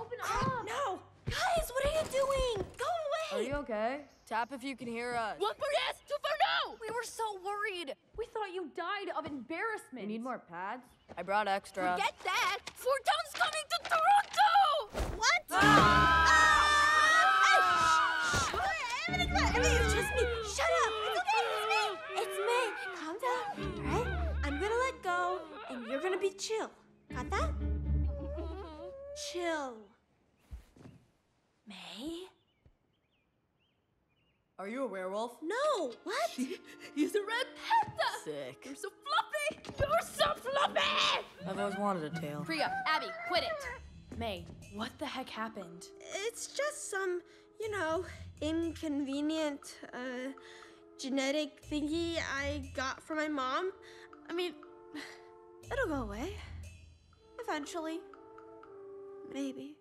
open up. No! Guys, what are you doing? Go away! Are you okay? Tap if you can hear us. One for yes, two for no. We were so worried. We thought you died of embarrassment. You need more pads? I brought extra. Forget that. Four Town's coming to Toronto. What? Ah! Hey, shh! shh. Everything's fine. Everything's just me. Shut up. It's okay. It's me. It's me. Calm down. All right? I'm gonna let go, and you're gonna be chill. Got that? Chill. Mei? Are you a werewolf? No. What? He's a red panda. Sick. You're so fluffy. You're so fluffy. I've always wanted a tail. Priya, Abby, quit it. Mei, what the heck happened? It's just some, you know, inconvenient, uh, genetic thingy I got from my mom. I mean, it'll go away. Eventually. Maybe.